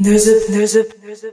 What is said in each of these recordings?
There's a, there's a, there's a.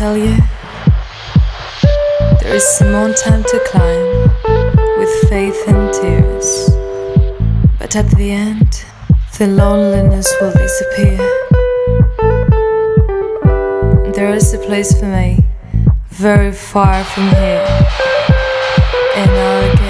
tell you there is some more time to climb with faith and tears. But at the end, the loneliness will disappear. There is a place for me very far from here, and I'll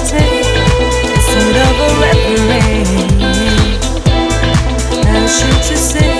instead of a referee. Now should you say?